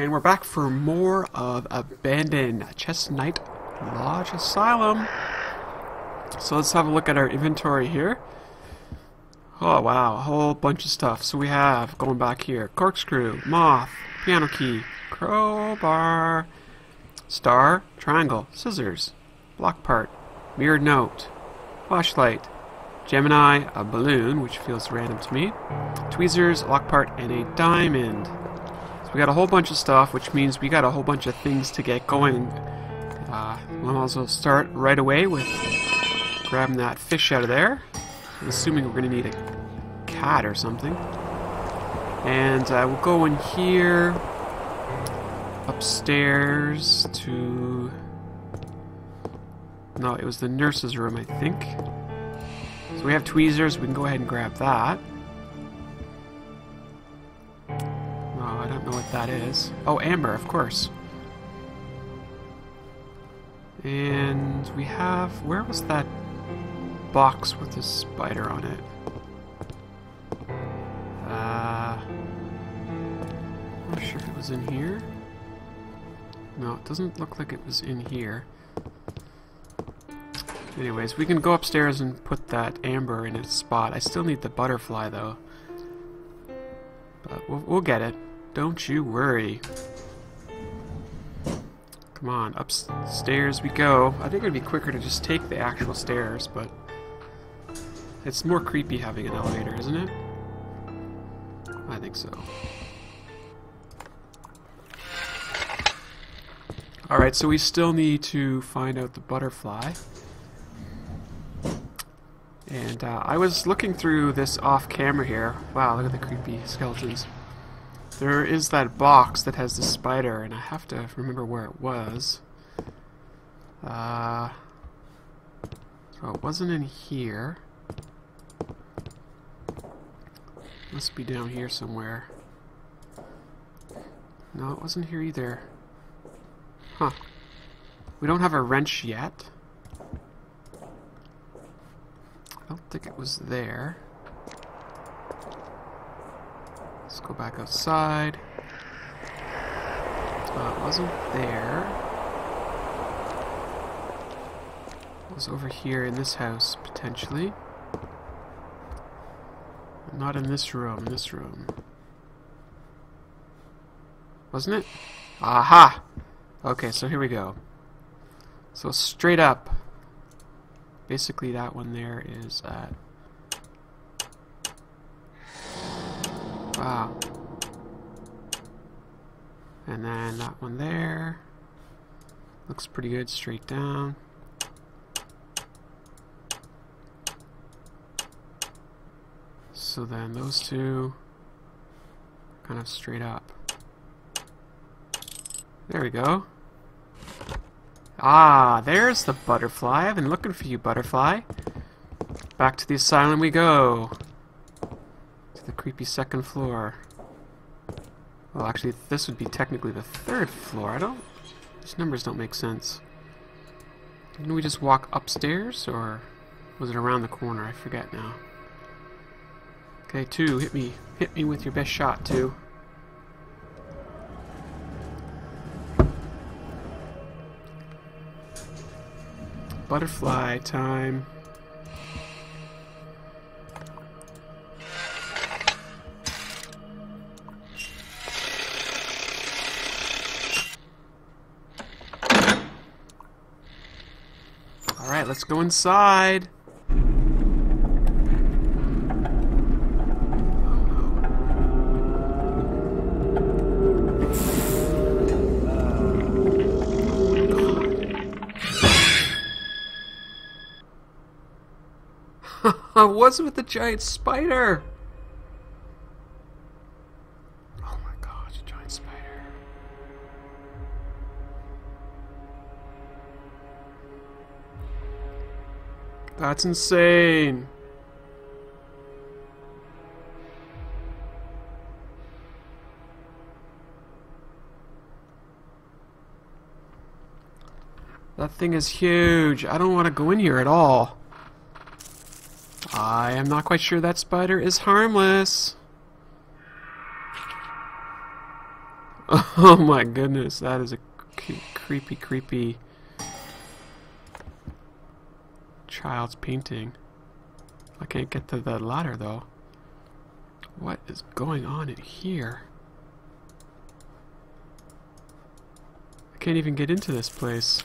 And we're back for more of Abandoned Chestnut Lodge Asylum. So let's have a look at our inventory here. Oh wow, a whole bunch of stuff. So we have, going back here, corkscrew, moth, piano key, crowbar, star, triangle, scissors, block part, mirrored note, flashlight, Gemini, a balloon, which feels random to me, tweezers, lock part, and a diamond. So we got a whole bunch of stuff, which means we got a whole bunch of things to get going. Uh, well start right away with grabbing that fish out of there. I'm assuming we're going to need a cat or something. And uh, we'll go in here, upstairs to... No, it was the nurse's room, I think. So we have tweezers, we can go ahead and grab that. That is. Oh, amber, of course. And we have... Where was that box with the spider on it? Uh... I'm not sure if it was in here. No, it doesn't look like it was in here. Anyways, we can go upstairs and put that amber in its spot. I still need the butterfly, though. But we'll, we'll get it. Don't you worry. Come on, upstairs we go. I think it'd be quicker to just take the actual stairs, but... It's more creepy having an elevator, isn't it? I think so. Alright, so we still need to find out the butterfly. And uh, I was looking through this off camera here. Wow, look at the creepy skeletons. There is that box that has the spider, and I have to remember where it was. Uh, so it wasn't in here. Must be down here somewhere. No, it wasn't here either. Huh. We don't have a wrench yet. I don't think it was there. Let's go back outside. Uh, it wasn't there. It was over here in this house, potentially. Not in this room, this room. Wasn't it? Aha! Okay, so here we go. So straight up. Basically that one there is at... Wow. And then that one there. Looks pretty good straight down. So then those two kind of straight up. There we go. Ah, there's the butterfly. I've been looking for you, butterfly. Back to the asylum we go. Creepy second floor. Well, actually, this would be technically the third floor. I don't... These numbers don't make sense. Didn't we just walk upstairs, or was it around the corner? I forget now. Okay, two, hit me. Hit me with your best shot, two. Butterfly time. Let's go inside. What's with the giant spider? That's insane. That thing is huge. I don't want to go in here at all. I am not quite sure that spider is harmless. Oh my goodness, that is a cre creepy, creepy child's painting. I can't get to the ladder though. What is going on in here? I can't even get into this place.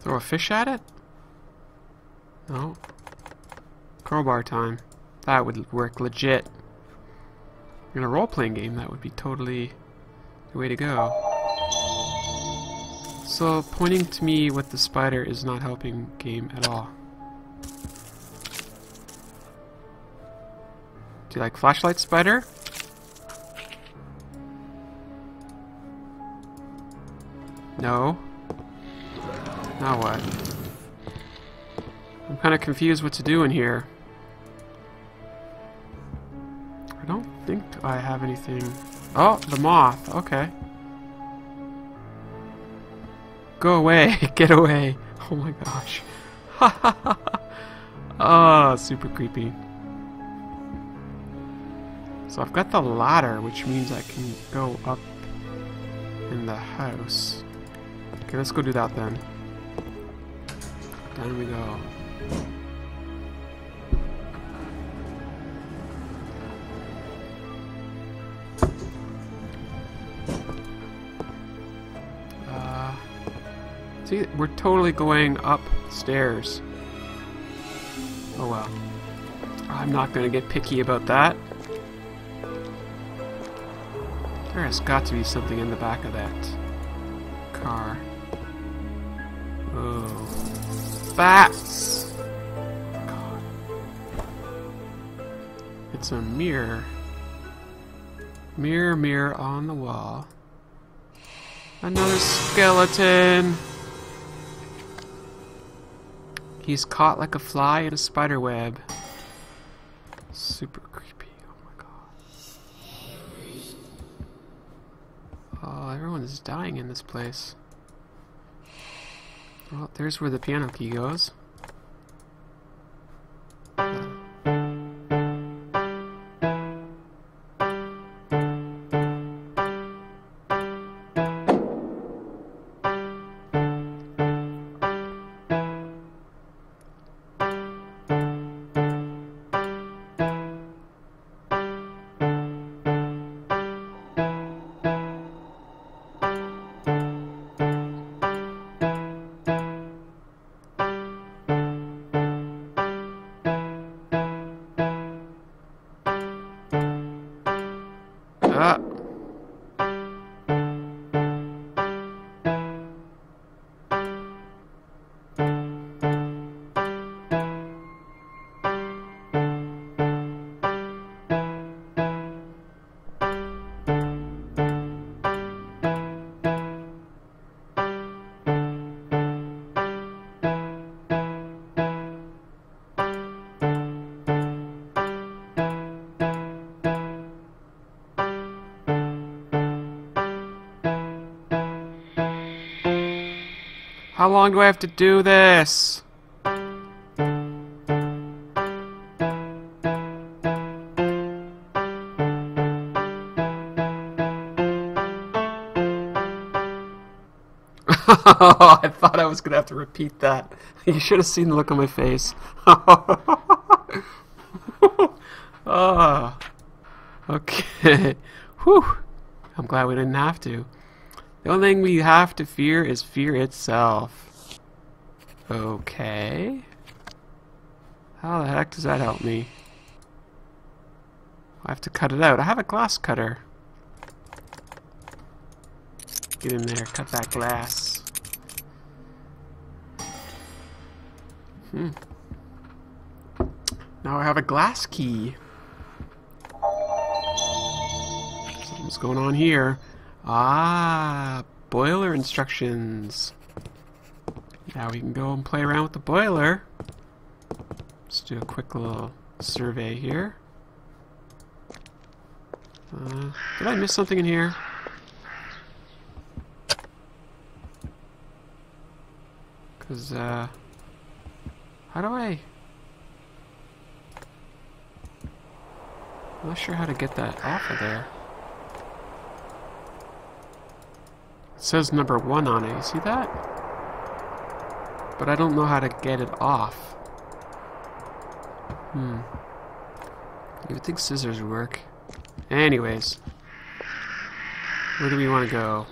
Throw a fish at it? No. Crowbar time. That would work legit. In a role-playing game, that would be totally the way to go. So, pointing to me with the spider is not helping game at all. Do you like flashlight spider? No. Now what? I'm kind of confused what to do in here. I don't think I have anything. Oh, the moth. Okay. Go away. Get away. Oh my gosh. ha ha Ah, oh, super creepy. So I've got the ladder, which means I can go up in the house. Okay, let's go do that then. Down we go. See, we're totally going upstairs. Oh well. I'm not going to get picky about that. There has got to be something in the back of that car. Oh. Bats! God. It's a mirror. Mirror, mirror on the wall. Another skeleton! Caught like a fly in a spider web. Super creepy. Oh my god. Oh, everyone is dying in this place. Well, there's where the piano key goes. How long do I have to do this? I thought I was going to have to repeat that. You should have seen the look on my face. oh. Okay. Whew. I'm glad we didn't have to. The only thing we have to fear is fear itself. Okay. How the heck does that help me? I have to cut it out. I have a glass cutter. Get in there, cut that glass. Hmm. Now I have a glass key. Something's going on here. Ah, boiler instructions. Now we can go and play around with the boiler. Let's do a quick little survey here. Uh, did I miss something in here? Because, uh, how do I... I'm not sure how to get that off of there. It says number one on it. You see that? But I don't know how to get it off. Hmm. You would think scissors would work. Anyways. Where do we want to go?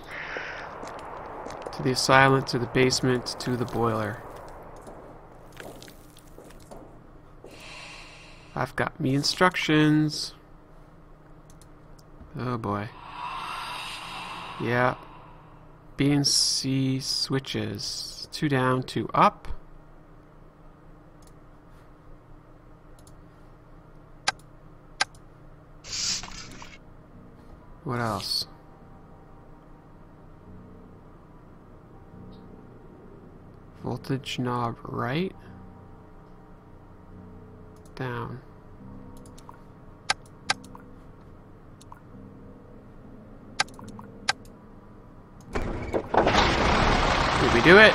To the asylum, to the basement, to the boiler. I've got me instructions. Oh boy. Yeah. B and C switches. Two down, two up. What else? Voltage knob right. Down. We do it?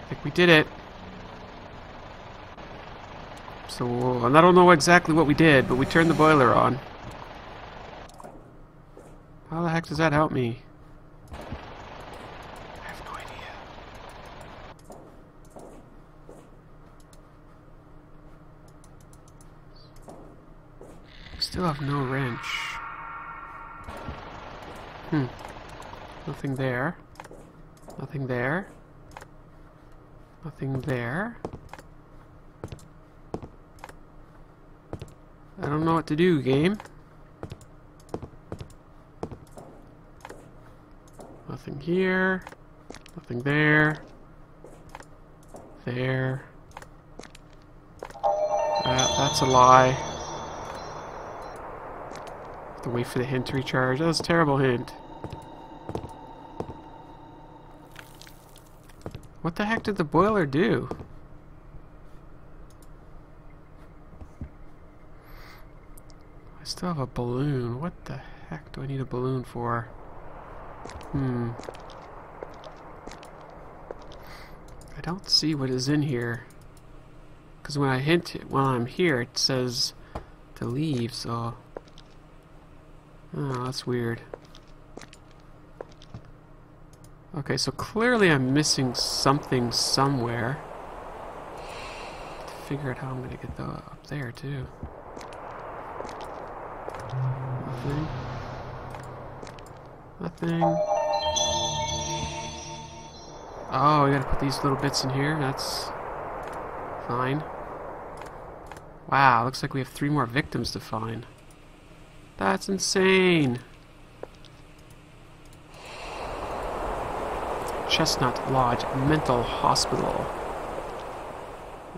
I think we did it. So, and I don't know exactly what we did, but we turned the boiler on. How the heck does that help me? I have no idea. Still have no wrench. Hmm. Nothing there. Nothing there. Nothing there. I don't know what to do, game. Nothing here. Nothing there. There. Uh, that's a lie. Have to wait for the hint to recharge. That was a terrible hint. What the heck did the boiler do? I still have a balloon. What the heck do I need a balloon for? Hmm. I don't see what is in here. Because when I hint it, while I'm here, it says to leave, so... Oh, that's weird. Okay, so clearly I'm missing something somewhere. To figure out how I'm gonna get the up there too. Nothing. Nothing. Oh, I gotta put these little bits in here. That's fine. Wow, looks like we have three more victims to find. That's insane. Chestnut Lodge Mental Hospital.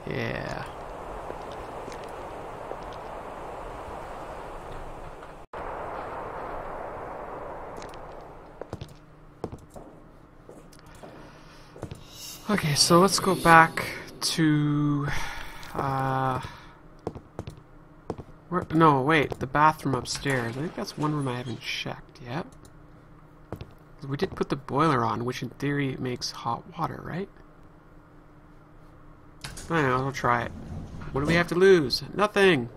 Yeah. Okay, so let's go back to uh where, no, wait, the bathroom upstairs. I think that's one room I haven't checked yet. We did put the boiler on, which in theory makes hot water, right? I know, I'll try it. What do we have to lose? Nothing!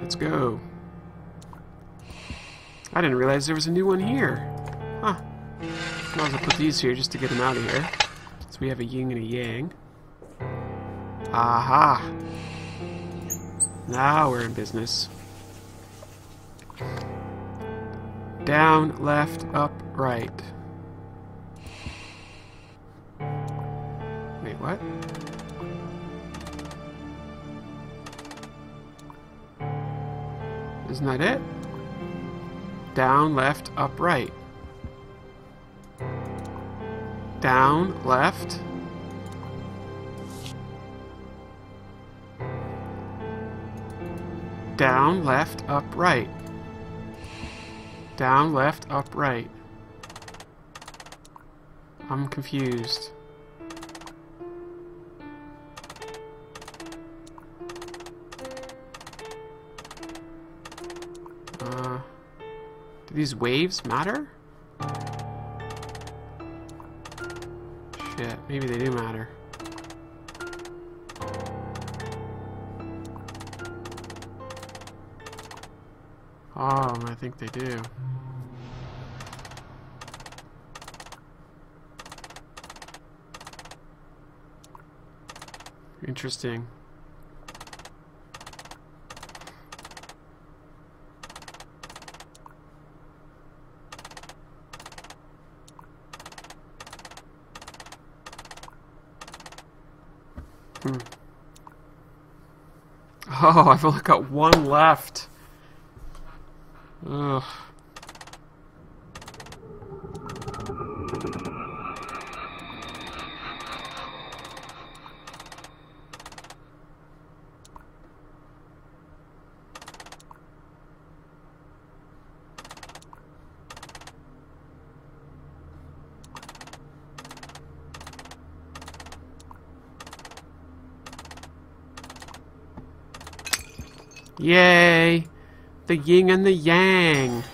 Let's go. I didn't realize there was a new one here. Huh. Might as well put these here just to get them out of here. So we have a yin and a yang. Aha! Now we're in business. Down, left, up, right. Wait, what? Isn't that it? Down, left, up, right. Down, left. Down, left, up, right. Down, left, up, right. I'm confused. Uh, do these waves matter? Shit, maybe they do matter. Oh, I think they do. Interesting. Hmm. Oh, I've only got one left. Ugh. Yay! The yin and the yang.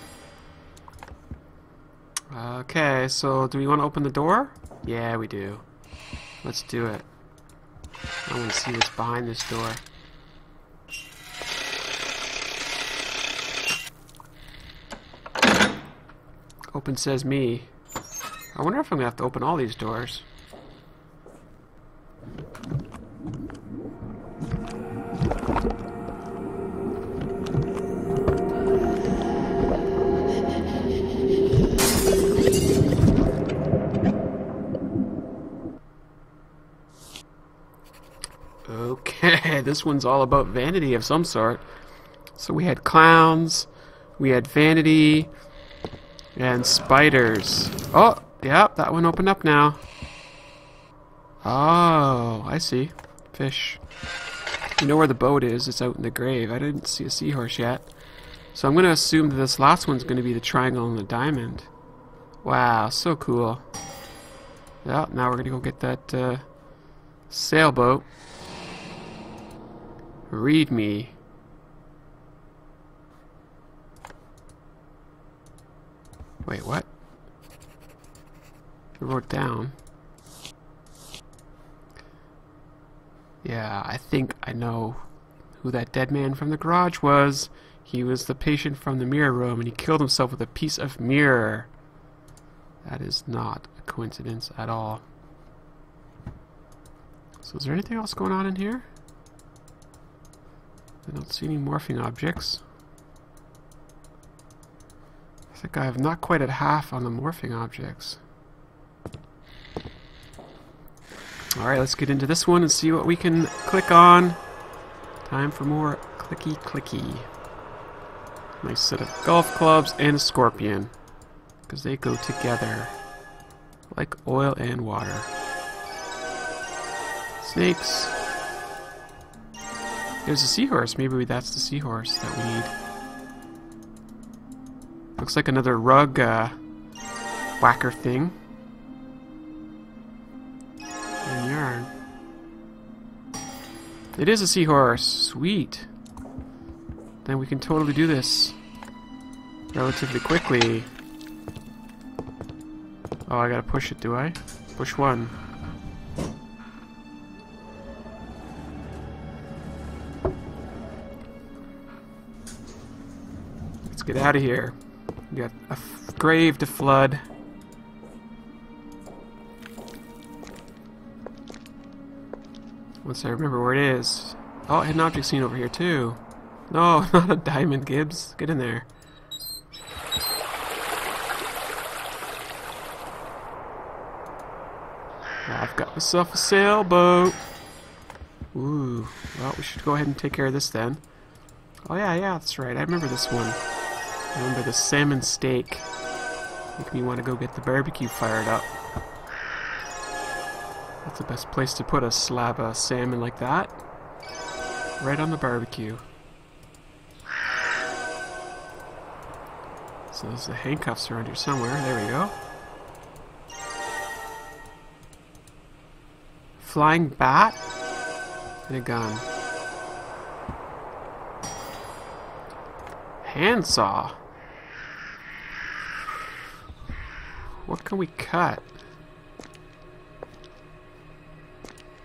Okay, so do we want to open the door? Yeah, we do. Let's do it. I want to see what's behind this door. Open says me. I wonder if I'm going to have to open all these doors. This one's all about vanity of some sort. So we had clowns, we had vanity, and spiders. Oh, yeah, that one opened up now. Oh, I see. Fish. You know where the boat is? It's out in the grave. I didn't see a seahorse yet. So I'm going to assume that this last one's going to be the triangle and the diamond. Wow, so cool. Yeah, now we're going to go get that uh, sailboat. Read me. Wait, what? I wrote down. Yeah, I think I know who that dead man from the garage was. He was the patient from the mirror room and he killed himself with a piece of mirror. That is not a coincidence at all. So is there anything else going on in here? I don't see any morphing objects. I think I have not quite at half on the morphing objects. Alright, let's get into this one and see what we can click on. Time for more clicky clicky. Nice set of golf clubs and a scorpion. Because they go together. Like oil and water. Snakes. There's a seahorse. Maybe that's the seahorse that we need. Looks like another rug uh, whacker thing. And yarn. It is a seahorse. Sweet. Then we can totally do this relatively quickly. Oh, I gotta push it, do I? Push one. Get out of here. We got a grave to flood. Once I remember where it is. Oh, hidden object seen over here too. No, not a diamond, Gibs. Get in there. I've got myself a sailboat. Ooh. Well, we should go ahead and take care of this then. Oh yeah, yeah, that's right. I remember this one. Remember the salmon steak. Make me want to go get the barbecue fired up. That's the best place to put a slab of salmon like that. Right on the barbecue. So there's the handcuffs around here somewhere. There we go. Flying bat? And a gun. Handsaw. What can we cut?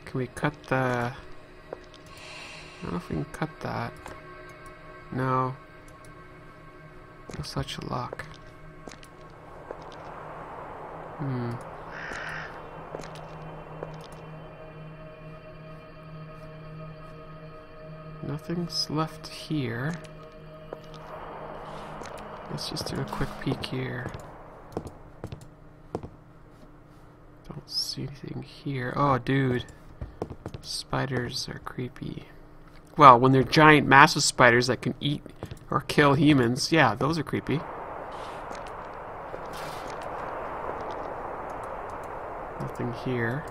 Can we cut the... I don't know if we can cut that. No. No such luck. Hmm. Nothing's left here. Let's just do a quick peek here. Don't see anything here. Oh, dude. Spiders are creepy. Well, when they're giant, massive spiders that can eat or kill humans, yeah, those are creepy. Nothing here.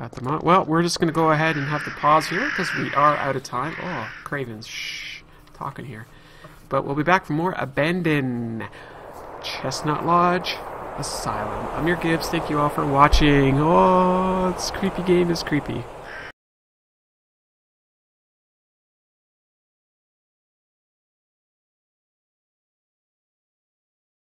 At the moment. Well, we're just going to go ahead and have to pause here because we are out of time. Oh, Cravens. Shh. Talking here. But we'll be back for more Abandon Chestnut Lodge Asylum. I'm YourGibs. Thank you all for watching. Oh, this creepy game is creepy.